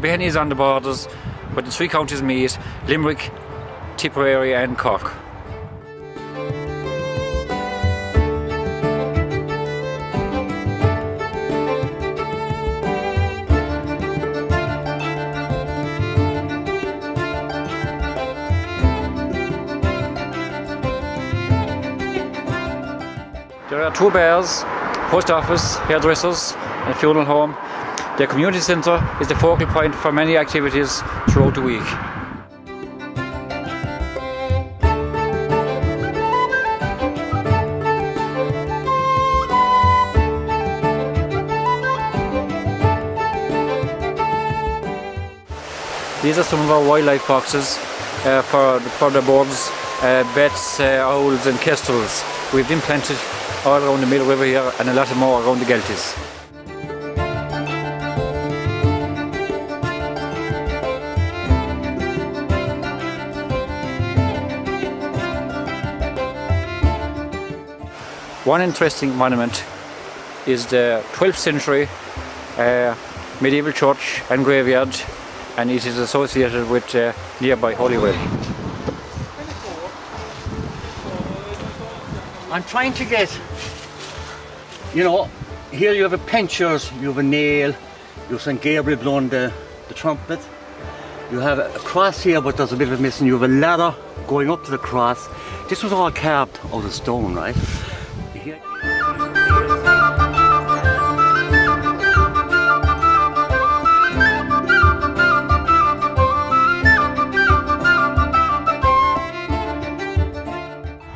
Kilbehenny is on the borders, where the three counties meet, Limerick, Tipperary and Cork. There are two bars, post office, hairdressers and funeral home. The community centre is the focal point for many activities throughout the week. These are some of our wildlife boxes uh, for, for the birds, uh, bats, uh, owls and kestrels. We've been planted all around the Middle River here and a lot more around the Galties. One interesting monument is the 12th century uh, medieval church and graveyard and it is associated with uh, nearby Holywell. I'm trying to get, you know, here you have a Pinchers, you have a nail, you have St. Gabriel blowing the, the trumpet, you have a cross here but there's a bit of a missing, you have a ladder going up to the cross. This was all carved out of stone, right? Here-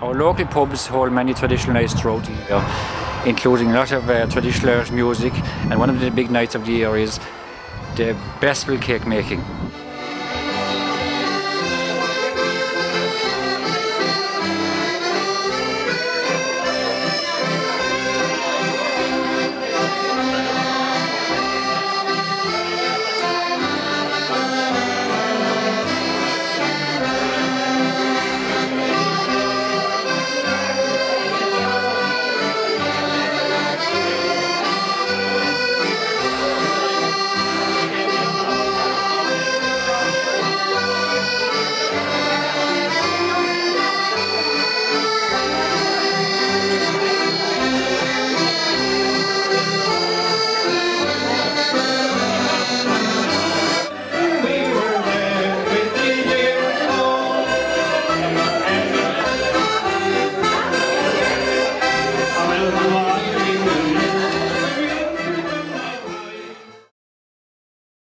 Our local pubs hold many traditional nights throughout the year, including a lot of uh, traditional music, and one of the big nights of the year is the Bespel cake making. Amen.